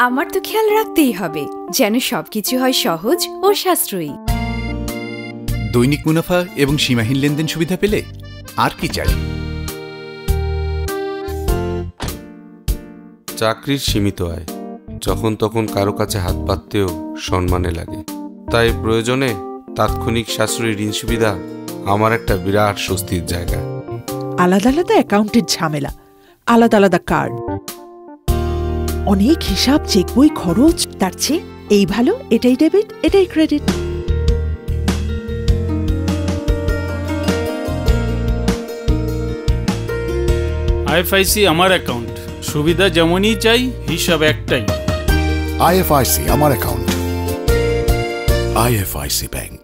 আমার তো খেয়াল রাখতেই হবে যেন সবকিছু হয় সহজ ও সাশ্রয়ী। দৈনিক মুনাফা এবং সীমাহীন লেনদেন সুবিধা পেলে আর কি চাই? চাকরির সীমিত আয়। যখন তখন কারও কাছে হাত পাততেও সম্মানে লাগে। তাই প্রয়োজনে তাৎক্ষণিক সাশ্রয়ী ঋণ সুবিধা আমার একটা বিরাট স্বস্তির জায়গা। আলাদা আলাদা অ্যাকাউন্টের ঝামেলা। আলাদা আলাদা কার্ড। অনেক হিসাব চেক বই খরচ তার চেয়ে এই ভালো এটাই ডেবিট এটাই ক্রেডিট আইএফআইসি আমার অ্যাকাউন্ট সুবিধা যেমনই চাই হিসাব একটাই। আইএফআইসি আমার অ্যাকাউন্ট আইএফআইসি ব্যাংক